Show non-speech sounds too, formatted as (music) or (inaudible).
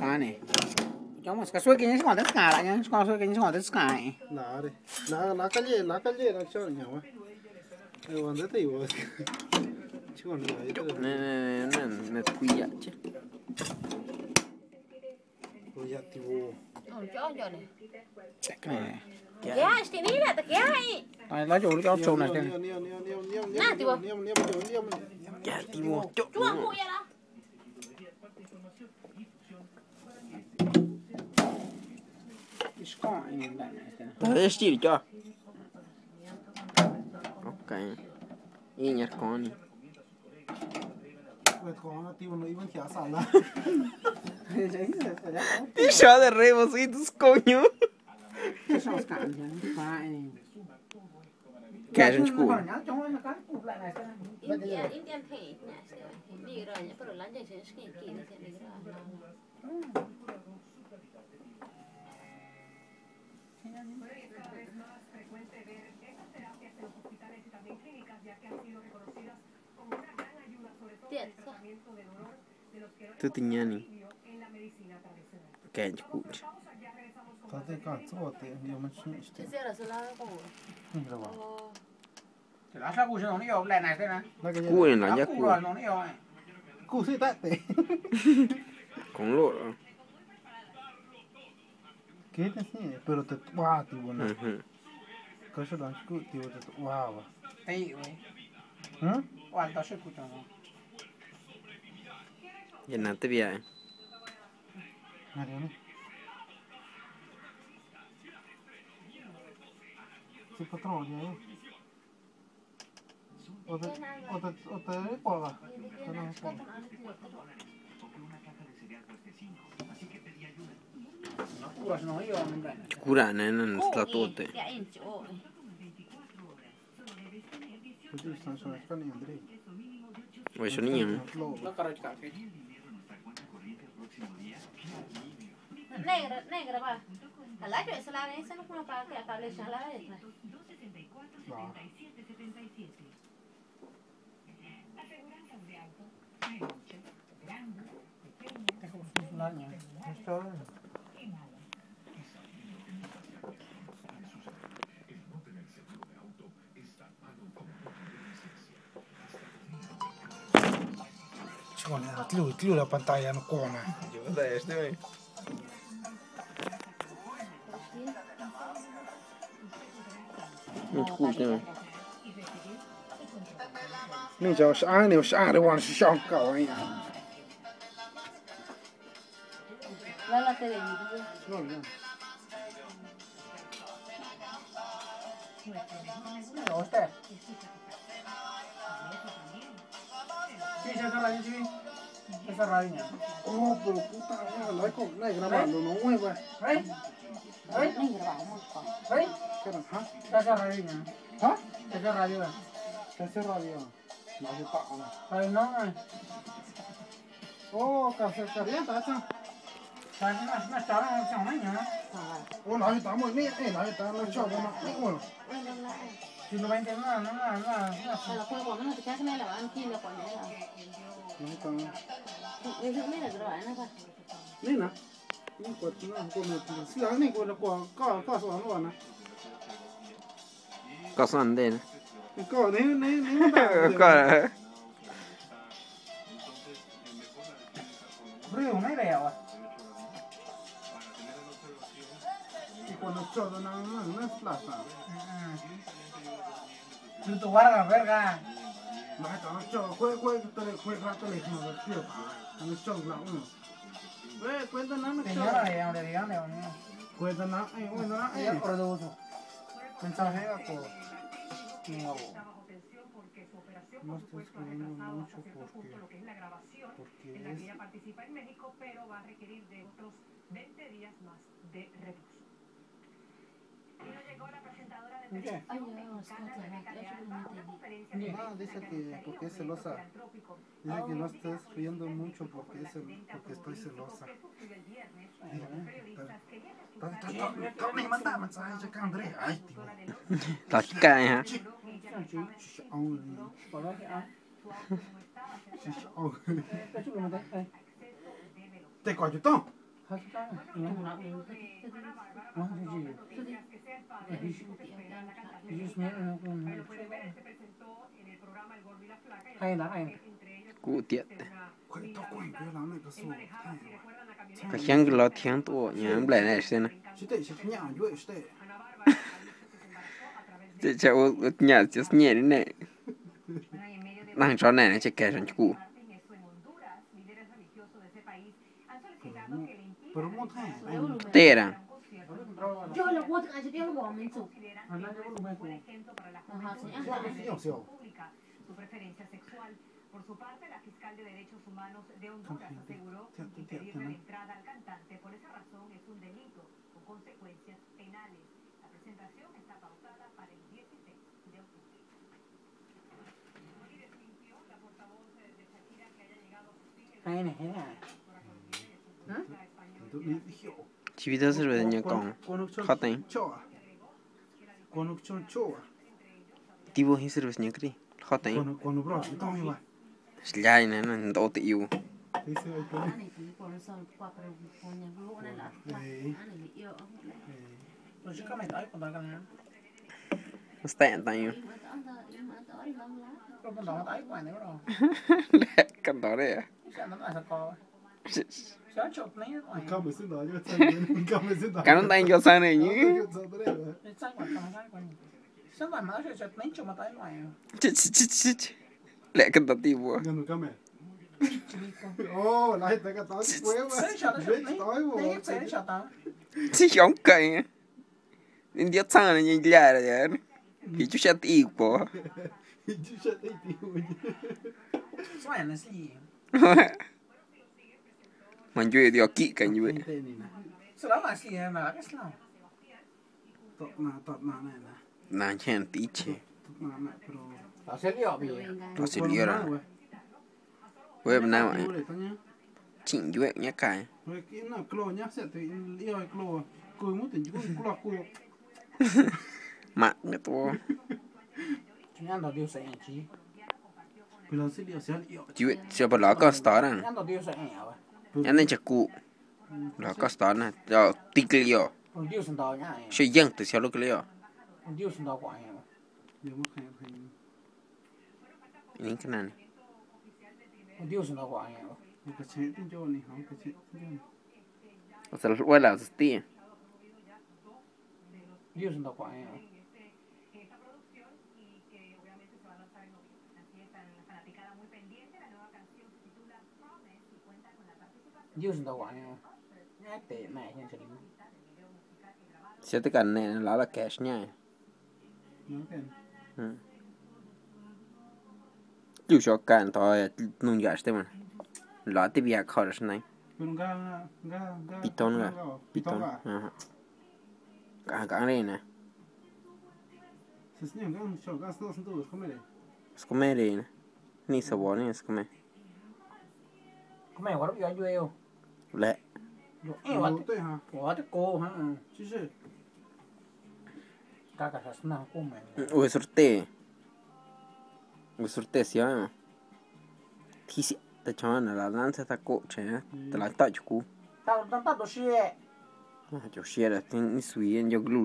Này. Nhá. Ska xuôi cái nhá, còn tất cả này. Lá đi. Lá lá cái gì, lá cái gì nó cho nhau á. Ừ, còn rất nhiều. Chứ còn lại Nè nè nè nè quy ạ chứ. Ôi dạ thì vô. Ổn chỗ chỗ này. Cái này. Kéo, thì ní là ta kéo ấy. Đây, lấy chỗ cho chỗ này xem. Nè, niêm, niêm. Dạ một chỗ. Chú không mua vậy đó. tá vestido den här istället. Det är styrt ja. Okej. Okay. Inget koni. Ti chama de rei. É que a gente cura. Đi rồi. Tiện sao? Tú tinha ni. Kẻ chân cũ. Có thể cả chỗ thì nhiều mà chưa Thế sẽ là sao là cổ. Không được vào. Ồ, Thì lá sao củ nó nhiều lại này xem này. Là cái gì? Cũ này là Lá nhắc củ cũ. rồi nó nhiều này. Cú sĩ tại tế. Con lộ Kate assim, pero te wow, tipo na. Kasha lunch te wow. Ei, oi. Hã? O alta se escuta não. E não te via. Mariano. Se patrão, né? Outra, outra, outra é cola. Outra não é cola. Curane, eh, non sta tutte. Vai sono io. Negra, negra va. Alla que cioè, se la ven, se no como para que acabe ya la vez. 274 77 77. Aseguranzas de auto, negocio, grande, pequeño. Está como funcionando. Está bien. Bueno, el club, el club, la pantalla, no cona. ¿Qué pantalla este, güey? nee, niet نعم نيجا وشعاني وشعري وانا شو شعبكا وين لا لا تلي لا لا Sí, ya está la gente. Esa raíña. Oh, pero puta, la con la grabando, no hueva. ¿Eh? ¿Eh? ¿Eh? ¿Qué era? ¿Ah? Esa raíña. ¿Ah? Esa radio. Esa radio. No se paga. Ay, no. Oh, café caliente, ¿eh? esa. Sáng nay nó cháu nó chẳng mấy nhá. Ủa, nói thì tao mới nè, nói thì tao nó cho nó mặc mấy quần. 120 no, no, no, no. Kalau kau kau mana kita semela, angkin dah kau mela. Nampak. Esok mela tu apa? Nampak. Nena. Ini kau tu nak kau mesti. Siapa ni kau nak kau kau kau soal mana? Kau soal ni. Kau ni ni ni mana? Kau. Bro, mana ya awak? Kau nak cakap nama mana? Nasi plasma. Pluto Vargas, verga. Maestro, no chongo, juega, juega, juega, rato le tío, no chongo, la uno. Güey, cuenta no chongo. Señora, ya, le digan, le van a eh, bueno, eh. Ya, por dos, pensaba que era por... No. Estoy escribiendo mucho porque, porque participa en México, pero va a requerir de otros 20 días más de. ¿Qué? Ah, dice que porque es celosa. Dice que no estás riendo mucho porque, es el, porque estoy celosa. Ay, Te coño, Hả cái Trong nó đó mình thích thích nó cái gì thích thích que seas padre. es thích thích em đang es es no no con Lo pueden ver, se presentó en el programa El Gordo y la Flaca. y hay là ellos Cụ tiện cái này khiang lo thiang tổ nhà em lại này xem này chỉ để chỉ nhả vậy chỉ để Ana Bárbara, ha dicho que se embarazó a Tera. Su preferencia sexual. Por su parte, la fiscal de Derechos Humanos de Honduras aseguró que pedirle la entrada al cantante. Por esa razón es un delito con consecuencias penales. La presentación está pautada para el 16 de octubre. Y desmintió la portavoz de Shakira que haya llegado a su rồi nhà con con nước Khó tính. cho con nước cho cho Tí vô hình sự nhà cái Khó tính con con nước bro chỉ to như vậy Lại này nó tổ tự yêu thế xưa anh có Anh này chỉ có nó xong qua cái con nhà lũ này là Đấy. anh này bị yêu ông này. tôi chỉ có mày tới còn tao cái này Nó tẹn tay yêu Im ở đó, im ở đó lắm lá. có con đó tới ngoài nữa rồi Lẹ Cầm đó đấy à sẽ nó là sao co sẽ chụp lấy ngoài Không phải xin đó nhưng mà không phải xin đó. Cái nó tay cho sao này nhỉ Sao tới đây rồi? để sai ngoài không sai ngoài sao mà nó sẽ chụp lấy chụp mà tới ngoài (laughs) Chị. Chị (laughs) tên này nè. sau đó là gì mà cái sao Tọt mà tọt mà này nè. Nàng chen chê Tọt mà này pro. Nó sẽ đi ra Để tao nhá. Chỉnh vậy nhé cái Rồi cái nào klo nhá sẽ thì yêu klo. Cùi muốn tỉnh chú klo cùi. (laughs) Mạng cái to chúng ăn đầu tiêu sẽ chỉ giờ sẽ bà lỡ có star nè ăn đầu tiêu sẽ nhảy Yanan chaku. La casta na ya tiglio. She yang te xiao lo que leo. Nin kanan. O sea, los huelas, tío. Dios no cuaña. Juusdowania. Näette, mä en sen nimi. Sieltäkään ne laula cash näin. Okei. Du så kan ta ett någon gäst men. Låt vi ha kvar sen nej. Piton va? Piton. Ja. Kan kan det nej. Så snäll kan så kan stå sen då ska med det. Ska med det. Ni så var ni ska med. Kom igen, vad gör du? 来，哎，我对哈，我的狗哈，就是大概还是那狗买的。我说对，我说对，是啊，提醒的长呢，那咱才他狗吃，他来打就狗。打打打都是。那就是了，等你睡，你就录。